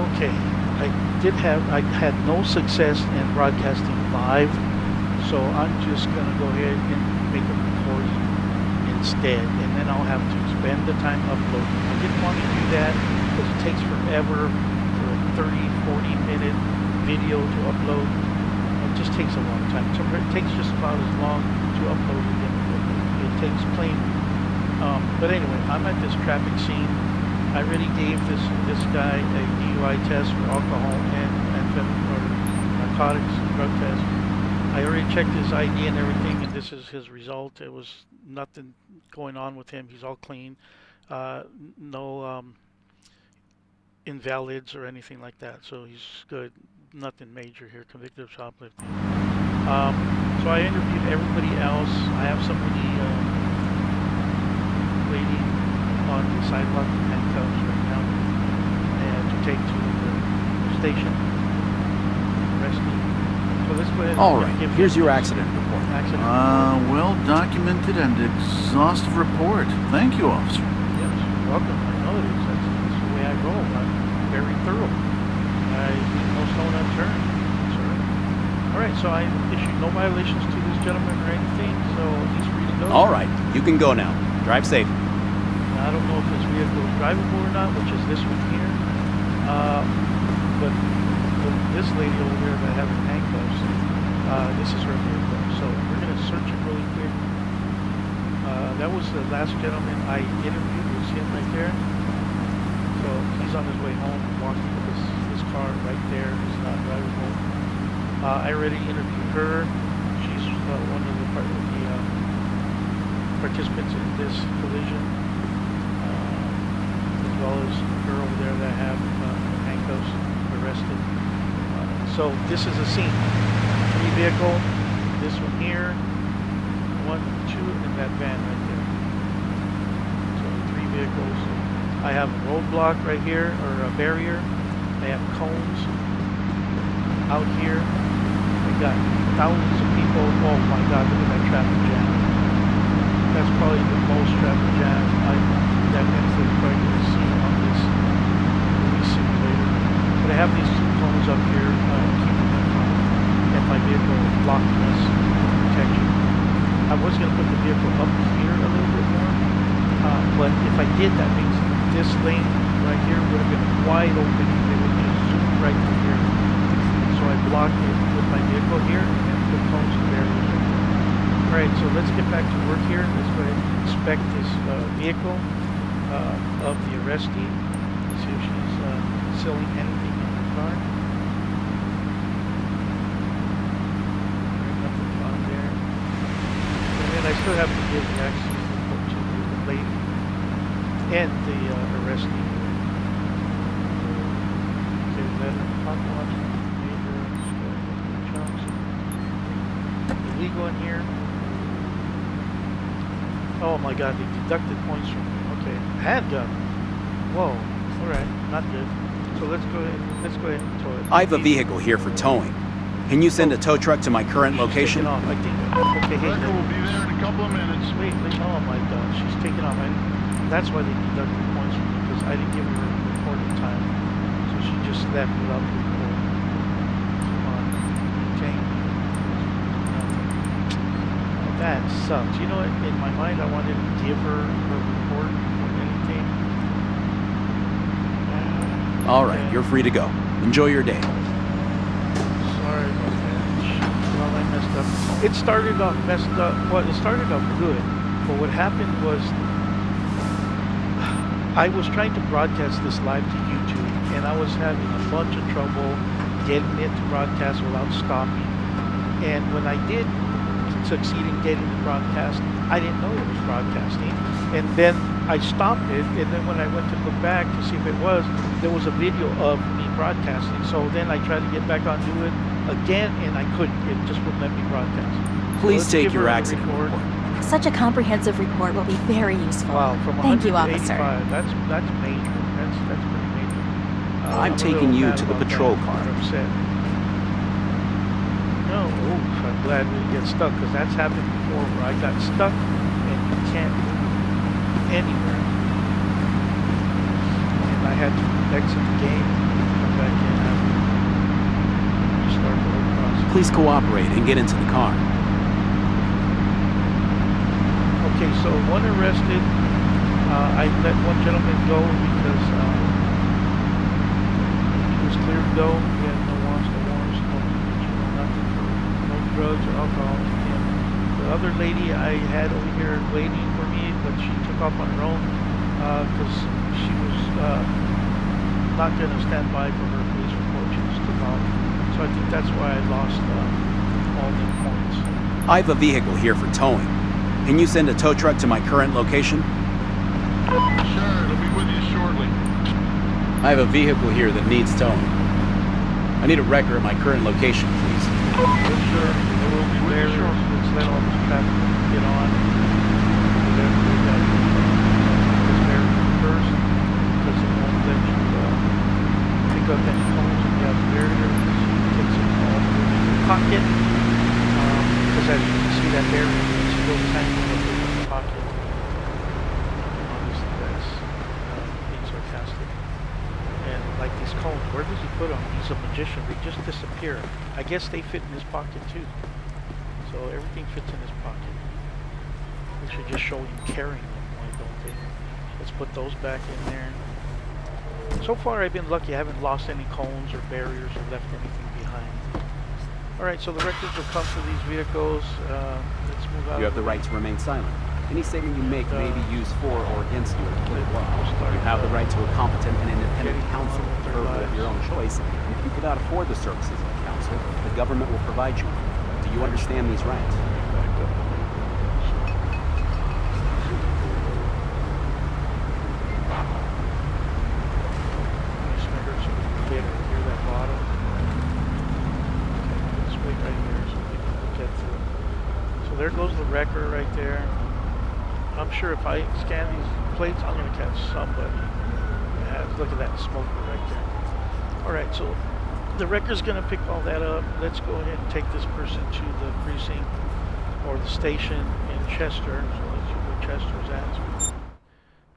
Okay, I did have, I had no success in broadcasting live, so I'm just gonna go ahead and make a recording instead, and then I'll have to spend the time uploading. I didn't want to do that because it takes forever for a 30, 40 minute video to upload. It just takes a long time. So it takes just about as long to upload it than it takes playing. Um, but anyway, I'm at this traffic scene. I already gave this this guy a DUI test for alcohol and amphetamine narcotics drug test. I already checked his ID and everything, and this is his result. It was nothing going on with him. He's all clean. Uh, no um, invalids or anything like that. So he's good. Nothing major here. Convicted of shoplifting. Um, so I interviewed everybody else. I have somebody uh, on the sidewalk with handcuffs right now and to take to the station. Arrest me. So let's go ahead. All and right, give here's your accident report. Accident. Uh, well documented and exhaustive report. Thank you, officer. Yes, you're welcome. I know it is. That's, that's the way I go. I'm very thorough. I leave no stone unturned, sir. All right, so I issued no violations to this gentleman or anything, so he's free to go. All right, you can go now. Drive safe. I don't know if this vehicle is drivable or not, which is this one here. Uh, but this lady over here that has the handcuffs, uh, this is her vehicle. So we're going to search it really quick. Uh, that was the last gentleman I interviewed. Was him right there. So he's on his way home, walking with his, his car right there. It's not drivable. Uh, I already interviewed her. She's uh, one of the, part of the uh, participants in this collision, well as the girl over there that have uh, handcuffs arrested. Uh, so this is a scene. Three vehicle, this one here, one, two, and that van right there. So three vehicles. I have a roadblock right here, or a barrier. I have cones out here. I got thousands of people. Oh my God, look at that traffic jam. That's probably the most traffic jam I've that anything probably going to see on this police simulator. I have these cones up here uh, keeping from and my vehicle blocking us protection. I was going to put the vehicle up here a little bit more, uh, but if I did, that means this lane right here would have been wide open. It would just zoom right through here. So I blocked it with my vehicle here and put cones there. Alright, so let's get back to work here. Let's go ahead and inspect this uh, vehicle uh, of the arrestee. See if she's uh, concealing anything I still have to give the report to the lady and the uh, arrestee. Okay, letter, parking lot. Illegal in here. Oh my god, they deducted points from me. Okay, handgun. Whoa, alright, not good. So let's go ahead, let's go ahead and tow it. I have a vehicle here for towing. Can you send a tow truck to my current She's location? taking off, I think. Okay, hey, Record will be there in a couple of minutes. wait, wait, oh my god, she's taking off. And that's why they deducted points from me, because I didn't give her a report in time. So she just left without the report. Come on, okay. That sucks. You know what? In my mind, I wanted to give her her report for anything. All right, you're free to go. Enjoy your day. Sorry about that. Well, I messed up. It started off messed up. Well, it started off good, but what happened was I was trying to broadcast this live to YouTube, and I was having a bunch of trouble getting it to broadcast without stopping. And when I did succeed in getting the broadcast, I didn't know it was broadcasting. And then I stopped it, and then when I went to look back to see if it was, there was a video of me broadcasting. So then I tried to get back onto it again, and I couldn't. It just wouldn't let me broadcast. Please let's take your her accident report. report. Such a comprehensive report will be very useful. Wow, from Thank you, officer. that's that's major. That's that's pretty major. Uh, I'm a taking you to the patrol that. car. I'm upset. No, oof, I'm glad we didn't get stuck because that's happened before where I got stuck and you can't move anywhere. And I had to exit the game, come back in, the whole process. Please cooperate and get into the car. Okay, so one arrested. Uh, I let one gentleman go because uh, he was clear to go. He had no wants, no warrants, no, nothing, no drugs or alcohol. And the other lady I had over here waiting she took off on her own because she was uh, not going to stand by for her police report. She just took off. So I think that's why I lost uh, all the points. I have a vehicle here for towing. Can you send a tow truck to my current location? Sure, it'll be with you shortly. I have a vehicle here that needs towing. I need a wrecker at my current location, please. Yes, sir. There will be With you shortly. Let's let all this traffic get on. Whatever we got. This barrier first, because it won't let you uh, pick up any cones if you have a barrier. It takes it all through your pocket. Because as you can see, that barrier is still tangled up in the pocket. Obviously, that's uh, being sarcastic. And like these cones, where does he put them? He's a magician. They just disappear. I guess they fit in his pocket too. So everything fits in his pocket. We should just show him carrying them, why don't they? Let's put those back in there. So far I've been lucky. I haven't lost any cones or barriers or left anything behind. Alright, so the records will come for these vehicles. Uh, let's move out. You have of the right to remain silent. Any statement you make may be used for or against you in court of law. You have the uh, right to a competent and independent counsel, on with their preferably of your own choice. And if you cannot afford the services of counsel, the government will provide you. Do you understand these rights? Back up. Nice fingers hit or near that bottom. Okay, let's wait right here so we can look at the. So there goes the wrecker right there. I'm sure if I scan these plates, I'm gonna catch somebody. Yeah, look at that smoker right there. All right, so the wrecker's gonna pick all that up. Let's go ahead and take this person to the precinct or the station in Chester. So let's see where Chester's at. So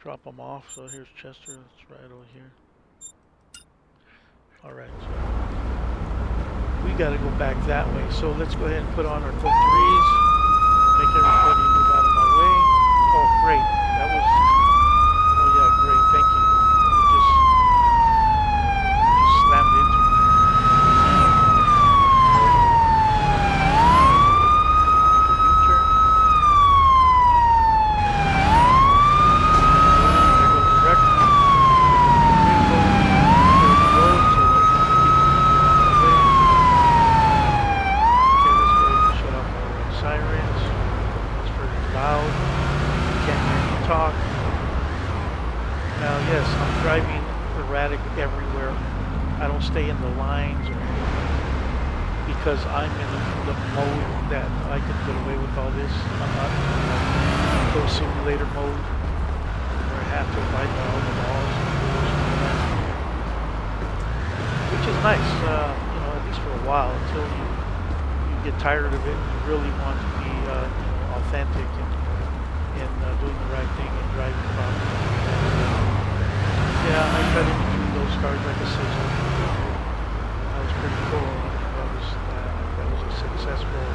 drop them off. So here's Chester. It's right over here. All right. So we got to go back that way. So let's go ahead and put on our code threes. Make everybody move out of my way. Oh, great. That was. Oh yeah, great. Thank you. You just, you just slammed into me. Sirens. It's pretty loud. Talk. Now, yes, I'm driving erratic everywhere. I don't stay in the lines or anything because I'm in the, the mode that I can get away with all this. I'm not in like pro simulator mode where I have to abide by all the laws and rules and all that. Which is nice, uh, you know, at least for a while until you you get tired of it and you really want to be uh, you know, authentic and in uh, doing the right thing and driving properly. Yeah, I cut in between those cars like a scissor. That was pretty cool. That was uh, that was a successful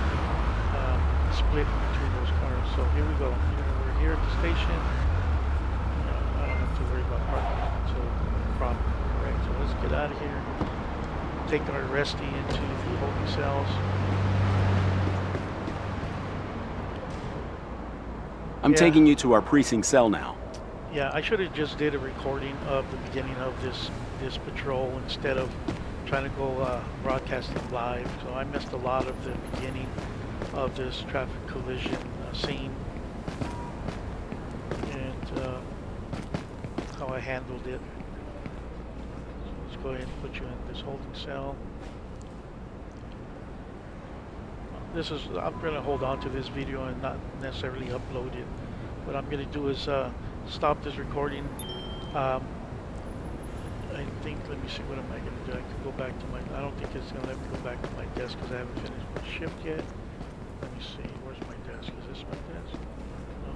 um, split between those cars. So here we go. We're here at the station. Uh, I don't have to worry about parking until proper. Right. So let's get out of here. Take our arrestee into the holding cells. I'm Yeah. taking you to our precinct cell now. Yeah, I should have just did a recording of the beginning of this this patrol instead of trying to go uh, broadcasting live. So I missed a lot of the beginning of this traffic collision uh, scene and uh, how I handled it. So let's go ahead and put you in this holding cell. This is I'm going to hold on to this video and not necessarily upload it. What I'm going to do is uh, stop this recording. Um, I think, let me see, what am I going to do? I could go back to my, I don't think it's going to let me go back to my desk because I haven't finished my shift yet. Let me see, where's my desk? Is this my desk? No.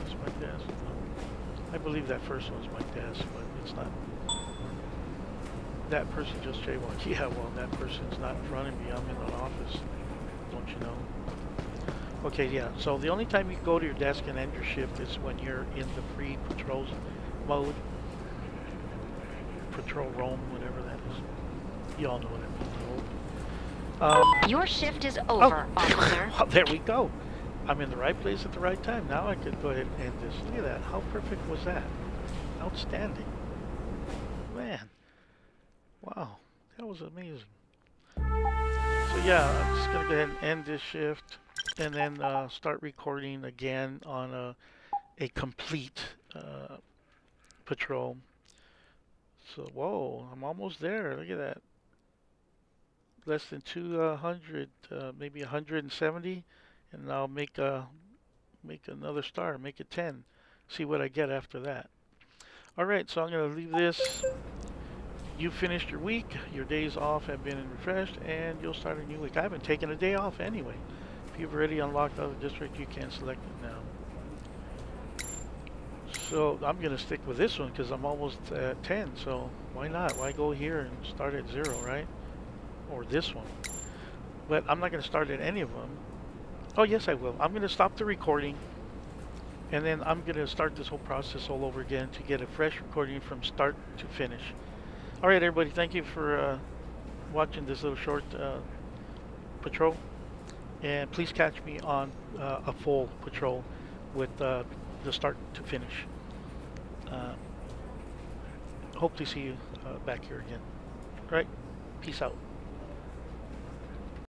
This my desk? No. I believe that first one's my desk, but it's not. that person just jaywalked. Yeah, well, that person's not in front of me. I'm in an office. Don't you know? Okay, yeah. So the only time you can go to your desk and end your shift is when you're in the free patrols mode. Patrol roam, whatever that is. You all know what I mean. Um, Your shift is over, officer. well, there we go. I'm in the right place at the right time. Now I could go ahead and end this. Look at that. How perfect was that? Outstanding. Man. Wow. That was amazing. So yeah, I'm just going to go ahead and end this shift and then uh, start recording again on a, a complete uh, patrol. So, whoa, I'm almost there. Look at that. Less than 200, uh, maybe 170 and I'll make a make another star, make it 10. See what I get after that. All right, so I'm going to leave this. You finished your week. Your days off have been refreshed, and you'll start a new week. I haven't taken a day off anyway. If you've already unlocked other district, you can select it now. So I'm going to stick with this one because I'm almost at 10. So why not? Why go here and start at zero, right? Or this one. But I'm not going to start at any of them Oh, yes, I will. I'm going to stop the recording. And then I'm going to start this whole process all over again to get a fresh recording from start to finish. All right, everybody. Thank you for uh, watching this little short uh, patrol. And please catch me on uh, a full patrol with uh, the start to finish. Uh, hope to see you uh, back here again. All right. Peace out.